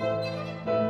Música